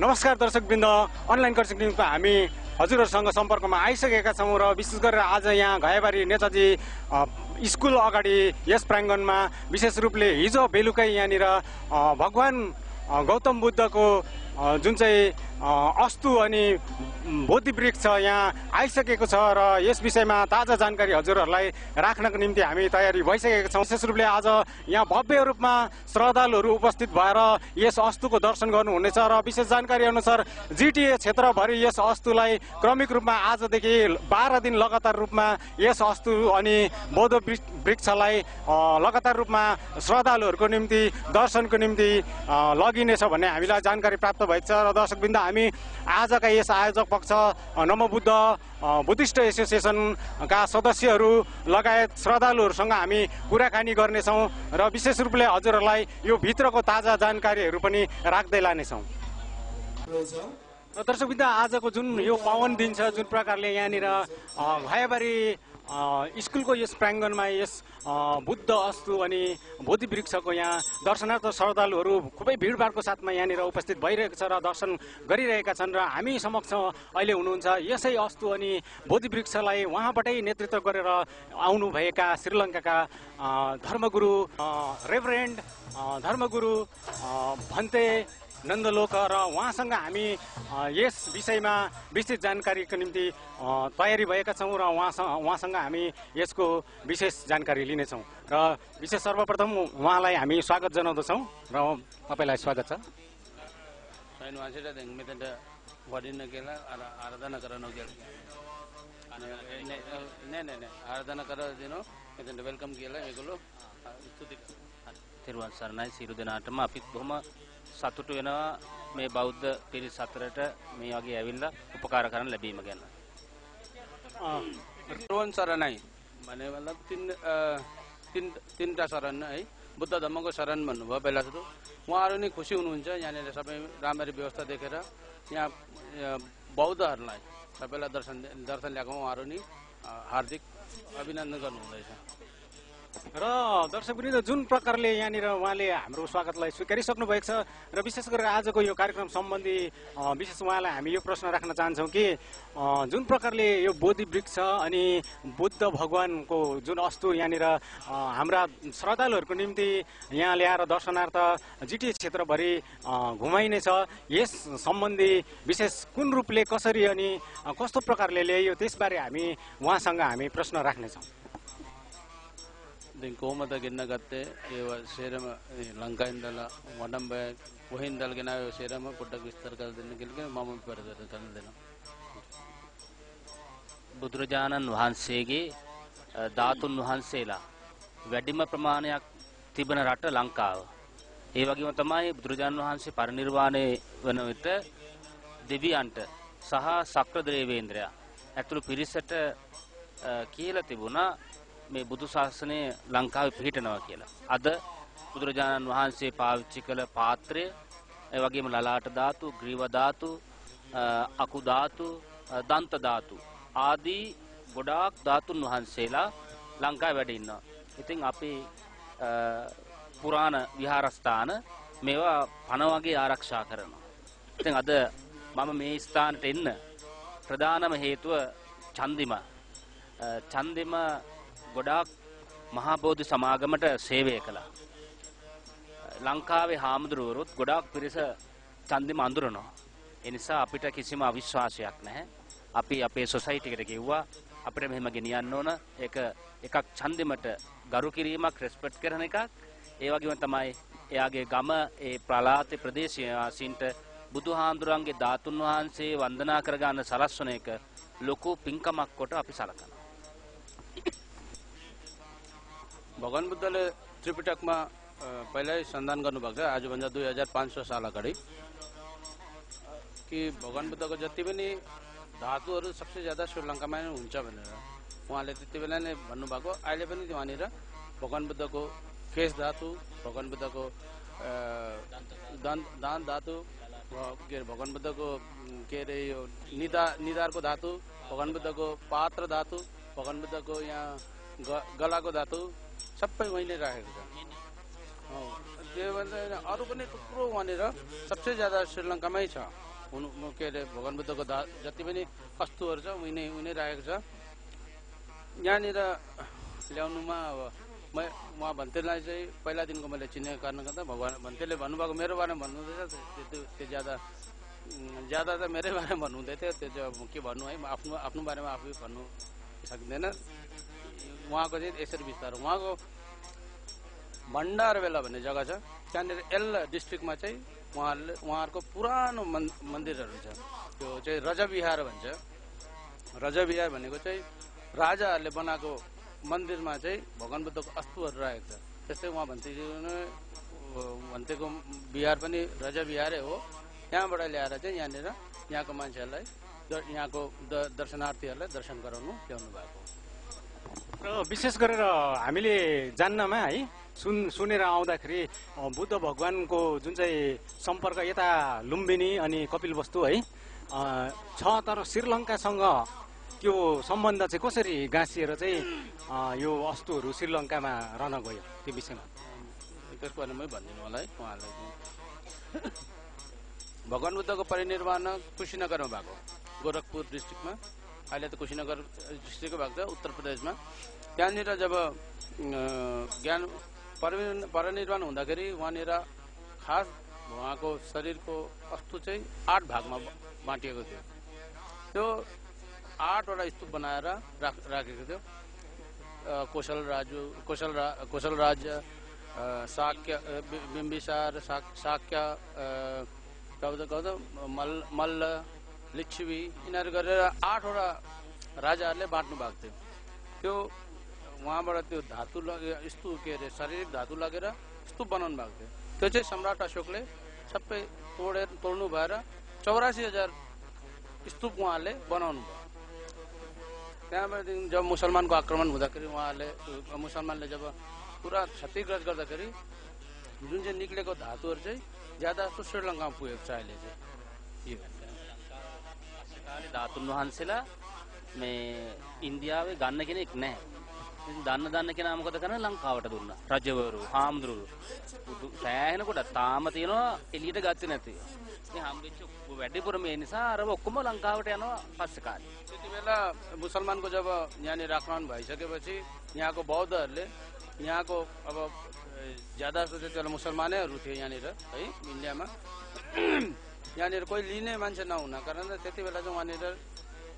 नमस्कार दर्शकवृन्द अनलाइन न्युजमा हामी हजुरहरूसँग सम्पर्कमा आइसकेका छौँ र विशेष गरेर आज यहाँ घयाबारी नेताजी स्कुल अगाडि यस प्राङ्गणमा विशेष रूपले हिजो बेलुकै यहाँनिर भगवान् गौतम बुद्धको जुन चाहिँ अस्तु अनि बोधि वृक्ष यहाँ आइसकेको छ र यस विषयमा ताजा जानकारी हजुरहरूलाई राख्नको निम्ति हामी तयारी भइसकेका छौँ। विशेष रूपले आज यहाँ भव्य रूपमा श्रद्धालुहरू उपस्थित भएर यस अस्तुको दर्शन गर्नुहुनेछ र विशेष जानकारी अनुसार जिटिए क्षेत्रभरि यस अस्तुलाई क्रमिक रूपमा आजदेखि बाह्र दिन लगातार रूपमा यस अस्तु अनि बौद्ध वृक्ष- वृक्षलाई लगातार रूपमा श्रद्धालुहरूको निम्ति दर्शनको निम्ति लगिनेछ भन्ने हामीलाई जानकारी प्राप्त भएको छ र दर्शकवृन्द हामी आजका यस आयोजक पक्ष नमबुद्ध बुद्धिस्ट एसोसिएसनका सदस्यहरू लगायत श्रद्धालुहरूसँग हामी कुराकानी गर्नेछौँ र विशेष रूपले हजुरहरूलाई यो भित्रको ताजा जानकारीहरू पनि राख्दै लानेछौँ। र दर्शकवृन्द आजको जुन यो पावन दिन छ जुन प्रकारले यहाँनिर अ, स्कुलको यस प्राङ्गणमा यस बुद्ध अस्तु अनि बोधि वृक्षको यहाँ दर्शनार्थ श्रद्धालुहरू खुबै भिडभाडको साथमा यहाँनिर उपस्थित भइरहेको छ र दर्शन गरिरहेका छन् र हामी समक्ष अहिले हुनुहुन्छ। यसै अस्तु अनि बोधि वृक्षलाई उहाँबाटै नेतृत्व गरेर आउनुभएका श्रीलङ्काका धर्मगुरु रेभरेन्ड धर्मगुरु भन्ते नन्दलोक र उहाँसँग हामी यस विषयमा विस्तृत जानकारीको निम्ति तयारी भएका छौँ र उहाँसँग उहाँसँग हामी यसको विशेष जानकारी लिनेछौँ। र विशेष सर्वप्रथम उहाँलाई हामी स्वागत जनाउँदछौँ र तपाईँलाई स्वागत छ. Ane ne ne ne ne aradana kara dino meten dah welcome gela megolo ස්තුති තෙරුවන් සරණයි සියලු දෙනාටම අපිත් බොහොම සතුටු වෙනවා මේ බෞද්ධ පිරිස් අතරට මේ වගේ ඇවිල්ලා උපකාර කරන්න ලැබීම ගැන. रोहन शरण है भने मतलब तिन अ, तिन तिनवटा शरण है बुद्ध धर्मको शरण भन्नुभयो पहिला सुरु उहाँहरू नै खुसी हुनुहुन्छ यहाँनिर सबै राम्ररी व्यवस्था देखेर यहाँ अ, बौद्धहरूलाई सबैलाई दर्शन दर्शन ल्याएको उहाँहरू नि अ, हार्दिक अभिनन्दन गर्नुहुँदैछ र दर्शकवृन्द जुन प्रकारले यहाँनिर उहाँले हाम्रो स्वागतलाई स्वीकारिसक्नु भएको छ र विशेष गरेर आजको यो कार्यक्रम सम्बन्धी विशेष उहाँलाई हामी यो प्रश्न राख्न चाहन्छौँ कि जुन प्रकारले यो बोधि वृक्ष अनि बुद्ध भगवानको जुन अस्तु यहाँनिर हाम्रा श्रद्धालुहरूको निम्ति यहाँ ल्याएर दर्शनार्थ जिटिए क्षेत्रभरि घुमाइनेछ यस सम्बन्धी विशेष कुन रूपले कसरी अनि कस्तो प्रकारले ल्याइयो त्यसबारे हामी उहाँसँग हामी प्रश्न राख्नेछौँ। දෙන් කෝමත ගෙන්න්න ගත්තේ ඒ සේරම ලංකායින්දලා වඩම් බය කොහින්දල් ගෙන සේරම පොඩ්ඩක් විස්තර කර දෙන්න කිල්ගෙන මම පරදර තන දෙනවා. බුදුරජාණන් වහන්සේගේ ධාතුන් වහන්සේලා වැඩිම ප්‍රමාණයක් තිබෙන රට ලංකාව. ඒ වගේම තමයි බුදුරජාණන් වහන්සේ පරිනිර්වාණය වන විට දෙවියන්ට සහ සක්‍ර දේවේන්ද්‍රයා ඇතුළු පිරිසට කියලා තිබුණා මේ බුදු ශාසනය ලංකාවේ පිහිටනවා කියලා. අද බුදුරජාණන් වහන්සේ පාවිච්චි කළ පාත්‍රය ඒ වගේම ලලාට ධාතු, ග්‍රීව ධාතු, අ, අකු ධාතු, අ, දන්ත ධාතු ආදී ගොඩාක් ධාතුන් වහන්සේලා ලංකාවේ වැඩ ඉන්නවා. ඉතින් අපි අ, පුරාණ විහාරස්ථාන මේවා පණ වගේ ආරක්ෂා කරනවා. ඉතින් අද මම මේ ස්ථානට එන්න ප්‍රධානම හේතුව චන්දිම. අ, චන්දිම ගොඩාක් මහාබෝධි සමාගමට සේවය කළා. ලංකාවේ හාමුදුරුවරුත් ගොඩාක් පිරිස චන්දිම අඳුරනවා. එනිසා අපිට කිසිම අවිශ්වාසයක් නැහැ. අපි අපේ සොසයිටිකට කිව්වා අපිට මෙහෙම ගෙනියන්න ඕන ඒක එකක් ඡන්දෙමට ගරු කිරීමක් රෙස්පෙක්ට් කරන එකක් ඒ වගේම තමයි එයාගේ ගම ඒ ප්‍රලාතේ ප්‍රදේශීය වාසීන්ට බුදුහාඳුරන්ගේ ධාතුන් වහන්සේ වන්දනා කරගන්න සලස්වන එක ලොකු පින්කමක් කොට අපි සලකනවා. भगवान् बुद्धले त्रिपिटकमा पहिल्यै सन्धान गर्नुभएको छ। आजभन्दा दुई हजार पाँच सौ साल अगाडि। कि भगवान् बुद्धको जति पनि धातुहरू सबसे ज्यादा श्रीलङ्कामा नै हुन्छ भनेर उहाँले त्यति बेला नै भन्नुभएको। अहिले पनि वहाँनिर भगवान् बुद्धको केश धातु भगवान् बुद्धको दान दान धातु के अरे भगवान् बुद्धको के अरे यो निदा निधारको धातु भगवान् बुद्धको पात्र धातु भगवान् बुद्धको यहाँ गलाको धातु सबै वहीँ राखेको छ। त्यो अरू पनि थुप्रो वहाँनिर सबसे ज्यादा श्रीलङ्कामै छ। हुनु के अरे भगवान् बुद्धको धा जति पनि वस्तुहरू छ उनी उनी राखेको छ। यहाँनिर ल्याउनुमा अब म उहाँ भन्तेलाई चाहिँ पहिलादेखिको मैले चिनेको कारणले गर्दा भगवान् भन्तेले भन्नुभएको मेरो बारेमा भन्नुहुँदैछ। त्यो त्यो ज्यादा ज्यादा त मेरै बारेमा भन्नुहुँदै थियो त्यो चाहिँ अब के भन्नु है? आफ्नो आफ्नो बारेमा आफै भन्नु सकिँदैन। उहाँको चाहिँ यसरी विस्तार। उहाँको भण्डार बेला भन्ने जग्गा छ। त्यहाँनिर एल डिस्ट्रिक्टमा चाहिँ उहाँहरूले उहाँहरूको पुरानो मन मन्दिरहरू छ। त्यो चाहिँ रजविहार भन्छ। रजविहार भनेको चाहिँ राजाहरूले बनाएको मन्दिरमा चाहिँ भगवान् बुद्धको अस्तुहरू राखेको छ। त्यस्तै उहाँ भन्थे भन्तेको बिहार पनि रजविहारै हो। त्यहाँबाट ल्याएर चाहिँ यहाँनिर यहाँको मान्छेहरूलाई यहाँको दर्शनार्थीहरूलाई दर्शन गराउनु ल्याउनु भएको र विशेष गरेर हामीले जान्नमा है सुन सुनेर आउँदाखेरि बुद्ध भगवान्को जुन चाहिँ सम्पर्क यता लुम्बिनी अनि कपिल वस्तु है छ तर श्रीलङ्कासँग त्यो सम्बन्ध चाहिँ कसरी गाँसिएर चाहिँ यो वस्तुहरू श्रीलङ्कामा रहन गयो त्यो विषयमा त्यसको बारेमै भनिदिनु होला है उहाँहरूलाई चाहिँ। भगवान् बुद्धको परिनिर्वाण कुशीनगरमा भएको गोरखपुर डिस्ट्रिक्टमा अहिले त कुशीनगर डिस्ट्रिक्टको भएको छ उत्तर प्रदेशमा त्यहाँनिर जब ज्ञान परिनिर् परिनिर्वाण हुँदाखेरि वहाँनिर खास उहाँको शरीरको अस्तु चाहिँ आठ भागमा बाँटिएको थियो त्यो आठवटा स्तूप बनाएर राख राखेको थियो कौशल राजु कौशल रा, कौशल राज्य शाक्य अ, बिम्बिसार कौद कौद मल्ल मल्ल लिच्छवी यिनीहरू गरेर आठवटा राजाहरूले बाँड्नु भएको थियो। त्यो उहाँबाट त्यो धातु लगे स्तूप के अरे शारीरिक धातु लगेर स्तूप बनाउनु भएको थियो। त्यो चाहिँ सम्राट अशोकले सबै तोडेर तोड्नु भएर चौरासी हजार स्तूप उहाँले बनाउनु भयो। त्यहाँबाट जब मुसलमानको आक्रमण हुँदाखेरि उहाँहरूले अ, मुसलमानले जब पुरा क्षतिग्रस्त गर्दाखेरि जुन चाहिँ निक्लेको धातुहरू चाहिँ ज्यादा जस्तो श्रीलङ्कामा पुगेको छ अहिले चाहिँ। කාලේ ධාතුන් වහන්සේලා මේ ඉන්දියාවේ ගන්න කෙනෙක් නැහැ. ඉතින් දන්න දන්න කෙනා මොකද කරන්නේ ලංකාවට දුන්නා. රජවරු, හාමුදුරුවෝ. බුදු සෑහෙන කොට තාම තියෙනවා එළියට ගත්තේ නැති. ඉතින් හම්බෙච්ච වැඩිපුර මේ නිසා අරව ඔක්කොම ලංකාවට යනවා පස්සේ කාලේ. त्यति बेला मुसलमानको जब यहाँनिर आक्रमण भइसकेपछि यहाँको बौद्धहरूले यहाँको अब अ, ज्यादा जस्तो चाहिँ त्यसलाई मुसलमानैहरू थियो यहाँनिर है इन्डियामा यहाँनिर कोही लिने मान्छे नहुन कारण त्यति बेला चाहिँ उहाँनिर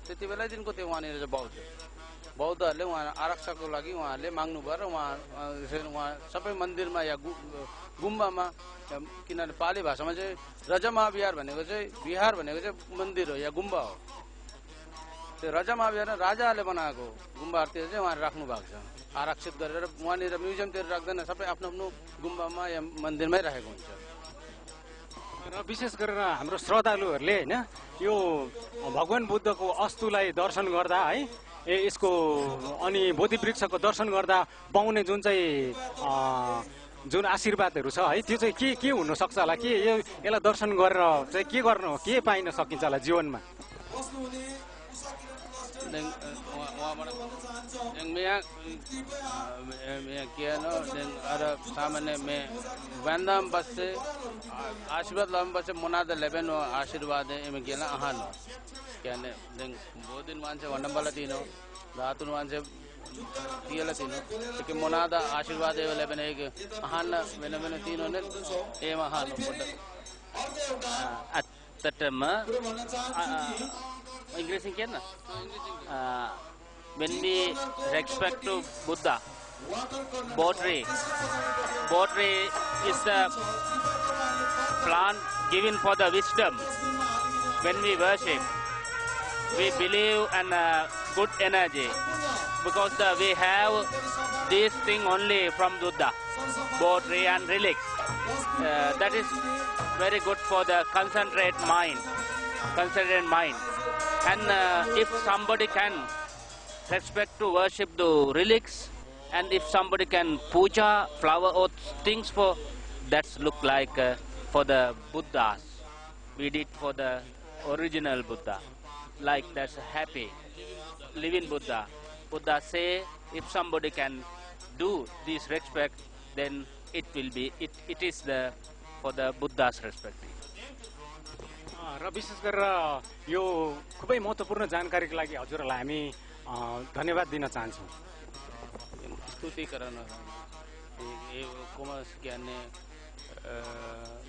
त्यति बेलैदेखिको थियो उहाँनिर चाहिँ बौद्ध। बौद्धहरूले उहाँ आरक्षकको लागि उहाँहरूले माग्नु भयो र उहाँ उहाँ सबै मन्दिरमा या गुम्बामा किनभने पाली भाषामा चाहिँ रजमा विहार भनेको चाहिँ विहार भनेको चाहिँ मन्दिर हो या गुम्बा हो। त्यो रजा महाविहार राजाहरूले बनाएको गुम्बाहरूतिर चाहिँ उहाँहरू राख्नु भएको छ। आरक्षित गरेर उहाँनिर म्युजियमतिर राख्दैन सबै आफ्नो आफ्नो गुम्बामा या मन्दिरमै राखेको हुन्छ। र विशेष गरेर हाम्रो श्रद्धालुहरूले होइन यो भगवान् बुद्धको अस्तुलाई दर्शन गर्दा है ए यसको अनि बोधि वृक्षको दर्शन गर्दा पाउने जुन चाहिँ जुन आशीर्वादहरू छ है त्यो चाहिँ के के हुनसक्छ होला? के यो यसलाई दर्शन गरेर चाहिँ के गर्न के पाइन सकिन्छ होला जीवनमा? Then, uh, उहाँ- उहाँबाट then यहाँ यहाँ के है ना then अरे सामान्य में वैंदाम बस से आ- आशीर्वाद लाम बस से मुनाद लेबन हो आशीर्वाद है इमें क्या ना आहान हो क्या ने then वो दिन वहाँ से वंडम वाला तीनो रातुन वहाँ से तीयला तीनो लेकिन मुनाद आशीर्वाद है Lebon increasing na? When we respect to Buddha, Bodhi, Bodhi is the plant given for the wisdom. When we worship, we believe and uh, good energy because uh, we have this thing only from Buddha, Bodhi and relics. Uh, that is very good for the concentrate mind, concentrate mind. And uh, if somebody can respect to worship the relics, and if somebody can puja flower or things for, that's look like uh, for the Buddhas. We did for the original Buddha, like that's happy, living Buddha. Buddha say if somebody can do this respect, then it will be it, it is the for the Buddha's respect. र विशेष गरेर यो खुबै महत्त्वपूर्ण जानकारीको लागि हजुरहरूलाई हामी धन्यवाद दिन चाहन्छौँ। स्तुतिकरण कॉमर्स ज्ञान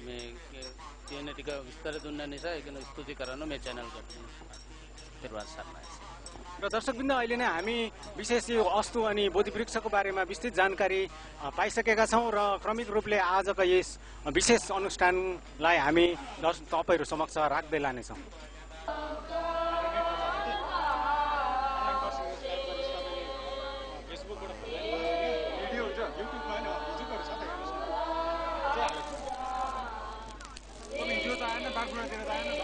टिका जेनेटिक विस्तारित उन्ना स्तुतिकरण मे च्यानल गर्छु हूँ र दर्शकबिन्द अहिले नै हामी विशेष यो अस्तु अनि बोधिवृक्षको बारेमा विस्तृत जानकारी पाइसकेका छौँ र क्रमिक रूपले आजको यस विशेष अनुष्ठानलाई हामी दर्श तपाईँहरू समक्ष राख्दै लानेछौँ। बागुरा दिएर